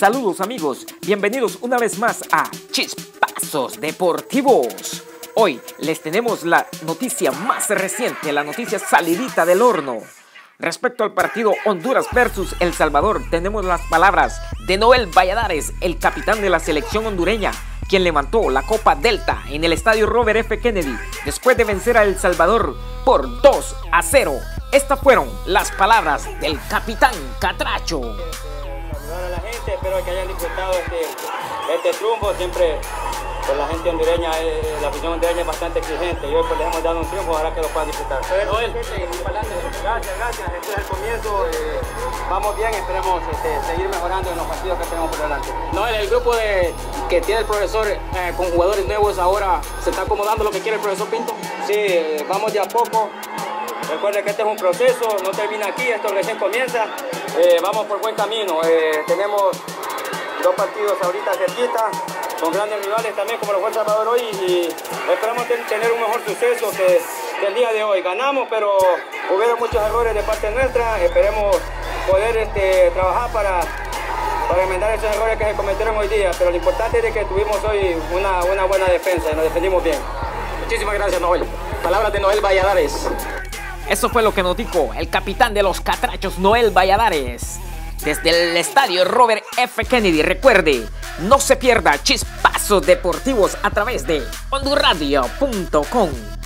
Saludos amigos, bienvenidos una vez más a Chispazos Deportivos. Hoy les tenemos la noticia más reciente, la noticia salidita del horno. Respecto al partido Honduras versus El Salvador, tenemos las palabras de Noel Valladares, el capitán de la selección hondureña, quien levantó la Copa Delta en el estadio Robert F. Kennedy después de vencer a El Salvador por 2 a 0. Estas fueron las palabras del capitán Catracho. Saludar a la gente, espero que hayan disfrutado este, este triunfo. Siempre pues, la gente hondureña, eh, la afición hondureña es bastante exigente y hoy pues les hemos dado un triunfo, ojalá que lo puedan disfrutar. Noel, gracias, gracias. Este es el comienzo. eh, vamos bien, esperemos este, seguir mejorando en los partidos que tenemos por delante. No, el grupo de, que tiene el profesor eh, con jugadores nuevos ahora se está acomodando lo que quiere el profesor Pinto. Sí, eh, vamos de a poco. Recuerden que este es un proceso, no termina aquí, esto recién comienza. Eh, vamos por buen camino. Eh, tenemos dos partidos ahorita cerquita, con grandes rivales también como lo fue El Salvador hoy y esperamos ten- tener un mejor suceso que, el día de hoy. Ganamos, pero hubieron muchos errores de parte nuestra. Esperemos poder este, trabajar para, para enmendar esos errores que se cometieron hoy día. Pero lo importante es que tuvimos hoy una, una buena defensa y nos defendimos bien. Muchísimas gracias, Noel. Palabras de Noel Valladares. Eso fue lo que nos dijo el capitán de los Catrachos, Noel Valladares. Desde el estadio Robert F. Kennedy, recuerde, no se pierda chispazos deportivos a través de hondurradio.com.